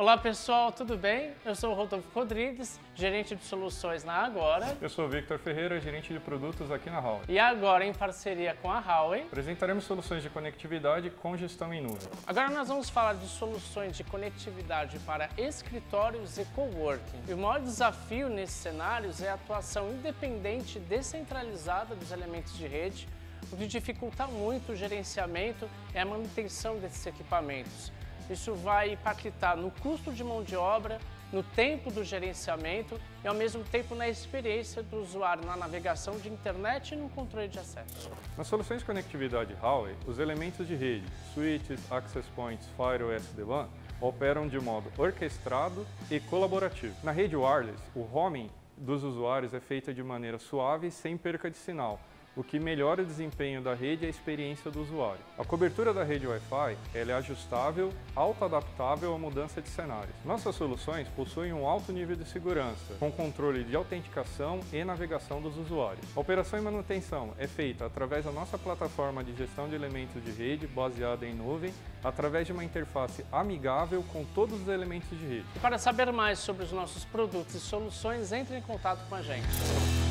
Olá pessoal, tudo bem? Eu sou o Rodolfo Rodrigues, gerente de soluções na Agora. Eu sou o Victor Ferreira, gerente de produtos aqui na Huawei. E agora, em parceria com a Huawei, apresentaremos soluções de conectividade com gestão em nuvem. Agora nós vamos falar de soluções de conectividade para escritórios e coworking. E o maior desafio nesses cenários é a atuação independente e descentralizada dos elementos de rede, o que dificulta muito o gerenciamento e a manutenção desses equipamentos. Isso vai impactar no custo de mão de obra, no tempo do gerenciamento e ao mesmo tempo na experiência do usuário na navegação de internet e no controle de acesso. Nas soluções de conectividade Huawei, os elementos de rede, switches, access points, firewall e SD-WAN operam de modo orquestrado e colaborativo. Na rede wireless, o roaming dos usuários é feito de maneira suave e sem perca de sinal, o que melhora o desempenho da rede e a experiência do usuário. A cobertura da rede Wi-Fi é ajustável, auto-adaptável à mudança de cenários. Nossas soluções possuem um alto nível de segurança, com controle de autenticação e navegação dos usuários. A operação e manutenção é feita através da nossa plataforma de gestão de elementos de rede baseada em nuvem, através de uma interface amigável com todos os elementos de rede. Para saber mais sobre os nossos produtos e soluções, entre em contato com a gente.